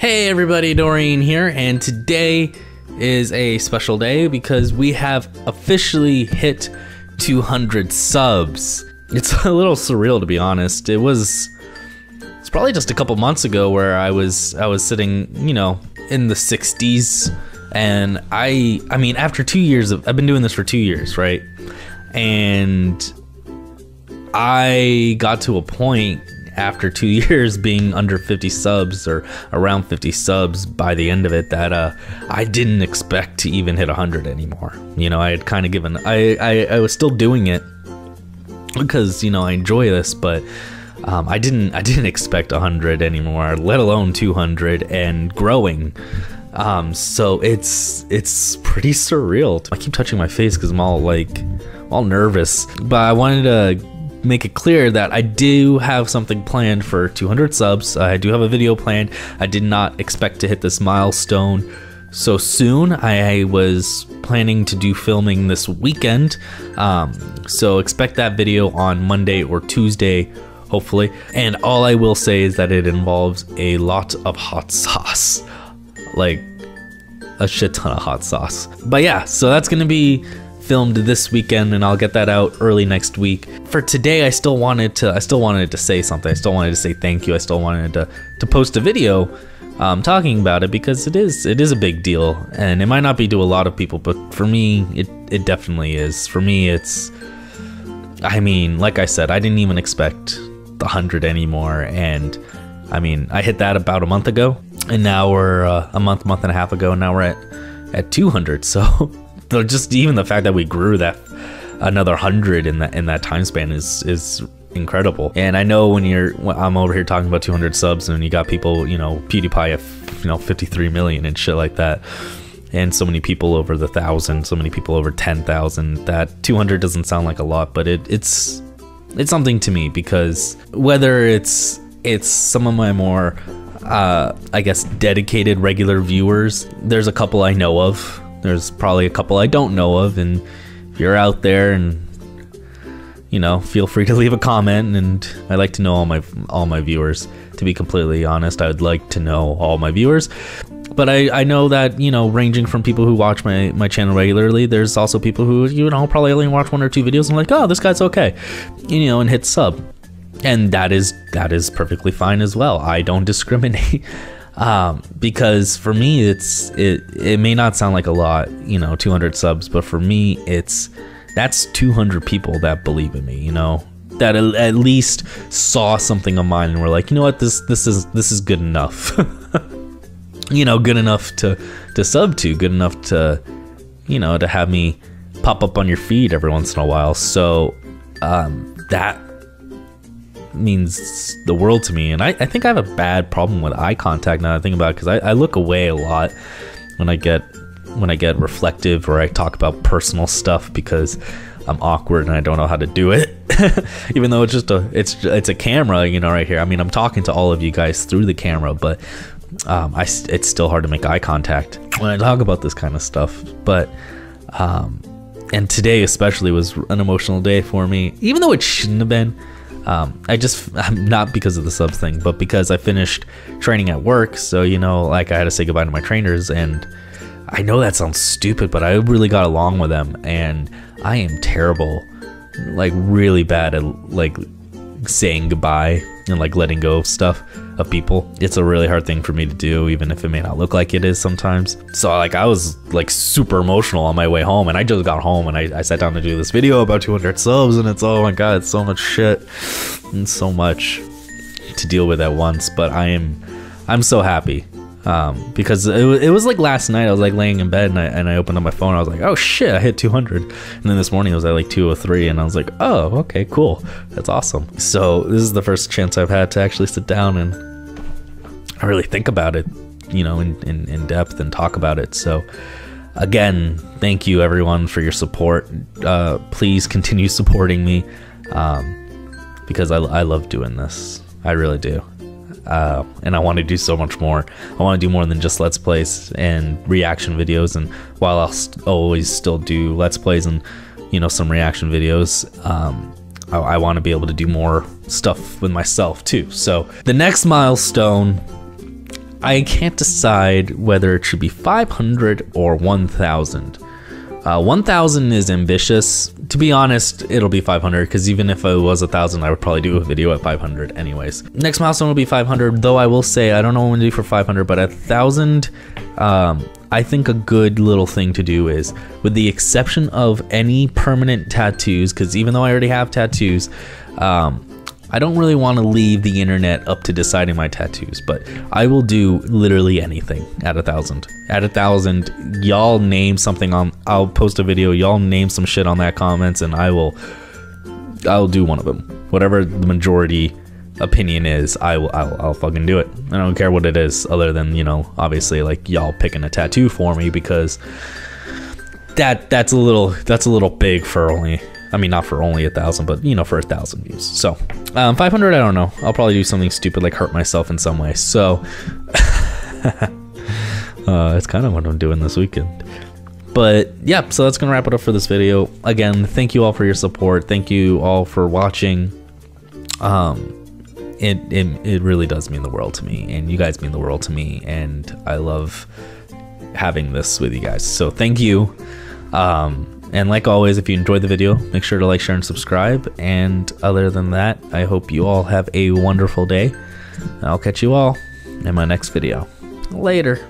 Hey everybody, Dorean here, and today is a special day because we have officially hit 200 subs. It's a little surreal to be honest. It was it's probably just a couple months ago where I was I was sitting, you know, in the 60s and I I mean after 2 years of I've been doing this for 2 years, right? And I got to a point after two years being under 50 subs or around 50 subs by the end of it that uh, I didn't expect to even hit 100 anymore. You know, I had kind of given, I, I, I was still doing it because, you know, I enjoy this, but um, I didn't, I didn't expect 100 anymore, let alone 200 and growing. Um, so it's, it's pretty surreal. I keep touching my face because I'm all like, all nervous, but I wanted to make it clear that I do have something planned for 200 subs. I do have a video planned. I did not expect to hit this milestone so soon. I was planning to do filming this weekend. Um, so expect that video on Monday or Tuesday, hopefully. And all I will say is that it involves a lot of hot sauce. Like a shit ton of hot sauce. But yeah, so that's gonna be filmed this weekend and I'll get that out early next week. For today, I still wanted to I still wanted to say something. I still wanted to say thank you. I still wanted to to post a video um, talking about it because it is it is a big deal and it might not be to a lot of people, but for me, it it definitely is. For me, it's I mean, like I said, I didn't even expect the hundred anymore, and I mean, I hit that about a month ago, and now we're uh, a month, month and a half ago, and now we're at at 200. So just even the fact that we grew that another hundred in that in that time span is is incredible. And I know when you're when I'm over here talking about 200 subs and you got people, you know, PewDiePie at you know 53 million and shit like that. And so many people over the thousand, so many people over 10,000. That 200 doesn't sound like a lot, but it, it's it's something to me because whether it's it's some of my more uh, I guess dedicated regular viewers. There's a couple I know of there's probably a couple I don't know of, and if you're out there and you know, feel free to leave a comment. And I'd like to know all my all my viewers. To be completely honest, I would like to know all my viewers. But I, I know that you know, ranging from people who watch my my channel regularly, there's also people who you know probably only watch one or two videos and like, oh, this guy's okay, you know, and hit sub, and that is that is perfectly fine as well. I don't discriminate. Um, because for me it's it it may not sound like a lot you know 200 subs but for me it's that's 200 people that believe in me you know? That at least saw something of mine and were like you know what? This this is this is good enough. You know good enough to to sub to good enough to you know to have me pop up on your feed every once in a while. So um, that means the world to me. And I, I think I have a bad problem with eye contact now I think about it because I, I look away a lot when I get when I get reflective or I talk about personal stuff because I'm awkward and I don't know how to do it. Even though it's just a it's it's a camera, you know, right here. I mean, I'm talking to all of you guys through the camera, but um, I it's still hard to make eye contact when I talk about this kind of stuff. But um, and today especially was an emotional day for me, even though it shouldn't have been. Um, I just not because of the subs thing, but because I finished training at work. So you know, like I had to say goodbye to my trainers, and I know that sounds stupid, but I really got along with them, and I am terrible, like really bad at like saying goodbye and like letting go of stuff of people. It's a really hard thing for me to do, even if it may not look like it is sometimes. So like I was like super emotional on my way home, and I just got home and I, I sat down to do this video about 200 subs, and it's oh my god, it's so much shit and so much to deal with at once. But I am, I'm so happy um, because it, it was like last night I was like laying in bed and I, and I opened up my phone I was like oh shit I hit 200 and then this morning it was at like 203 and I was like oh okay cool. That's awesome. So this is the first chance I've had to actually sit down and I really think about it you know in, in, in depth and talk about it. So again thank you everyone for your support. Uh, please continue supporting me um, because I, I love doing this. I really do uh, and I want to do so much more. I want to do more than just Let's Plays and reaction videos. And while I'll st- always still do Let's Plays and you know some reaction videos, um, I, I want to be able to do more stuff with myself too. So the next milestone I can't decide whether it should be 500 or 1000. Uh, 1000 is ambitious. To be honest, it'll be 500 because even if it was a 1000, I would probably do a video at 500 anyways. Next milestone will be 500, though I will say I don't know what I'm to do for 500, but at 1000, um, I think a good little thing to do is, with the exception of any permanent tattoos, because even though I already have tattoos, um, I don't really want to leave the internet up to deciding my tattoos, but I will do literally anything at a thousand. At a thousand, y'all name something on. I'll post a video. Y'all name some shit on that comments, and I will. I'll do one of them. Whatever the majority opinion is, I will. I'll, I'll fucking do it. I don't care what it is, other than you know, obviously, like y'all picking a tattoo for me because that that's a little that's a little big for only I mean, not for only a thousand, but you know, for a thousand views. So, um, 500, I don't know. I'll probably do something stupid like hurt myself in some way. So, uh, kind of what I'm doing this weekend. But yeah, so that's gonna wrap it up for this video. Again, thank you all for your support. Thank you all for watching. Um, it, it it really does mean the world to me, and you guys mean the world to me, and I love having this with you guys. So thank you. Um, and like always, if you enjoyed the video, make sure to like, share, and subscribe. And other than that, I hope you all have a wonderful day. I'll catch you all in my next video. Later.